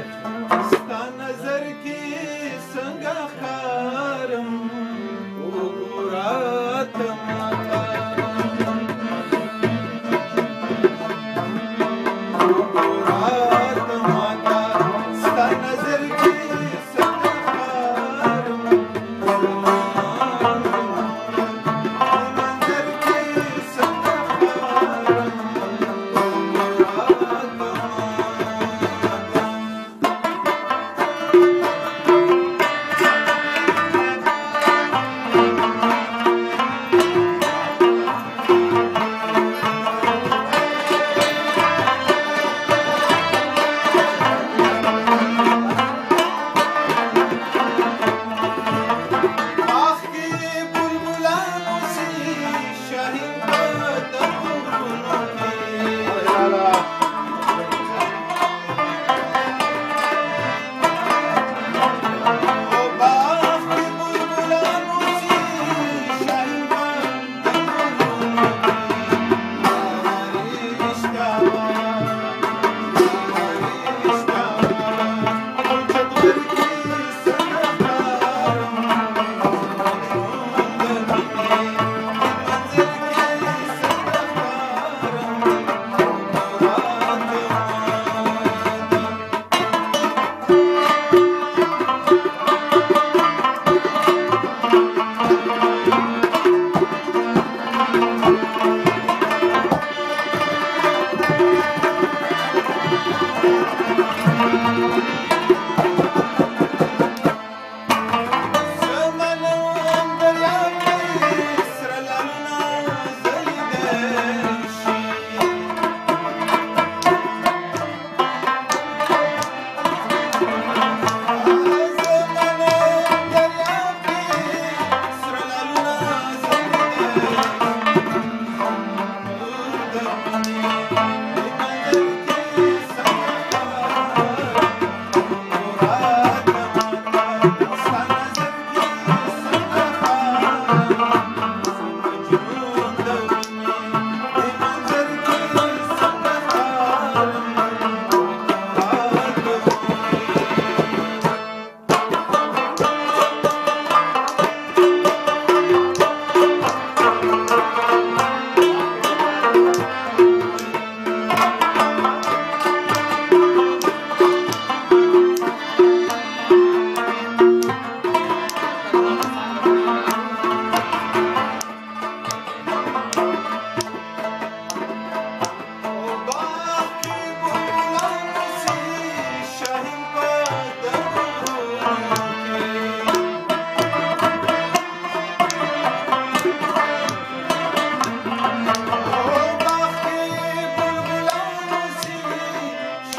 Amen.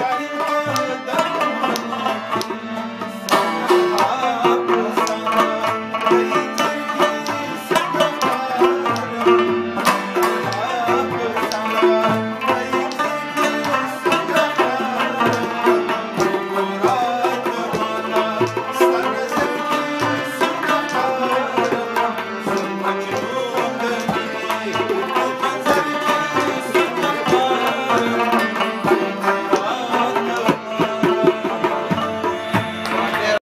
Shining